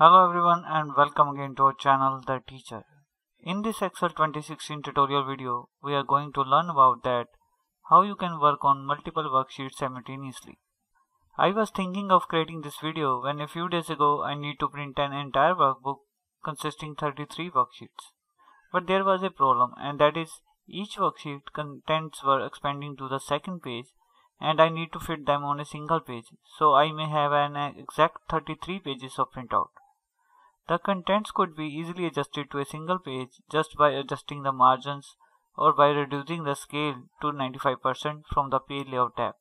Hello everyone and welcome again to our channel The Teacher. In this Excel 2016 tutorial video, we are going to learn about that how you can work on multiple worksheets simultaneously. I was thinking of creating this video when a few days ago I need to print an entire workbook consisting 33 worksheets. But there was a problem and that is each worksheet contents were expanding to the second page and I need to fit them on a single page so I may have an exact 33 pages of printout. The contents could be easily adjusted to a single page just by adjusting the margins or by reducing the scale to 95% from the page layout tab.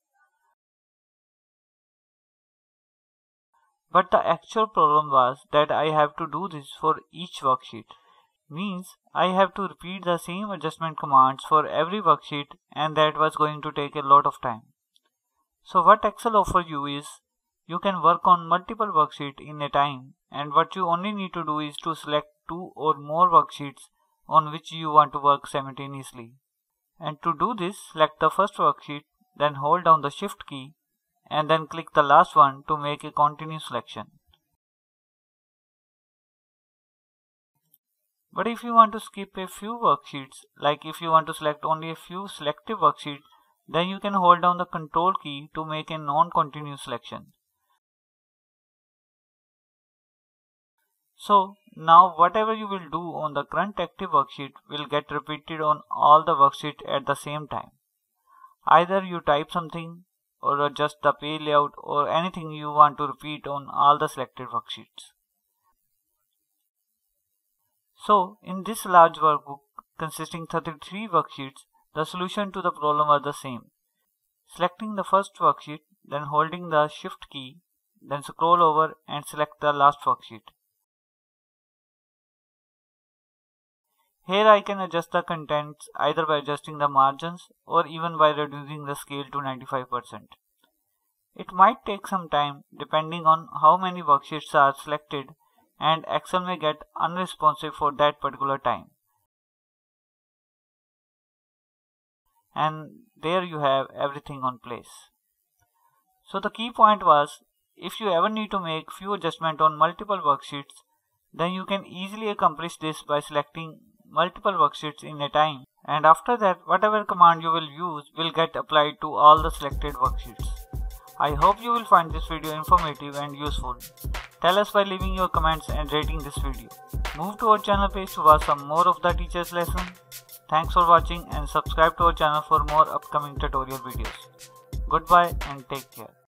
But the actual problem was that I have to do this for each worksheet. Means I have to repeat the same adjustment commands for every worksheet and that was going to take a lot of time. So what Excel offers you is you can work on multiple worksheets in a time and what you only need to do is to select two or more worksheets on which you want to work simultaneously. And to do this, select the first worksheet, then hold down the shift key and then click the last one to make a continue selection. But if you want to skip a few worksheets, like if you want to select only a few selective worksheets, then you can hold down the control key to make a non-continuous selection. So now whatever you will do on the current active worksheet will get repeated on all the worksheets at the same time. Either you type something or adjust the layout or anything you want to repeat on all the selected worksheets. So in this large workbook consisting 33 worksheets, the solution to the problem was the same. Selecting the first worksheet, then holding the shift key, then scroll over and select the last worksheet. Here I can adjust the contents either by adjusting the margins or even by reducing the scale to 95%. It might take some time depending on how many worksheets are selected and Excel may get unresponsive for that particular time. And there you have everything on place. So the key point was if you ever need to make few adjustments on multiple worksheets then you can easily accomplish this by selecting multiple worksheets in a time and after that whatever command you will use will get applied to all the selected worksheets. I hope you will find this video informative and useful. Tell us by leaving your comments and rating this video. Move to our channel page to watch some more of the teacher's lesson. Thanks for watching and subscribe to our channel for more upcoming tutorial videos. Goodbye and take care.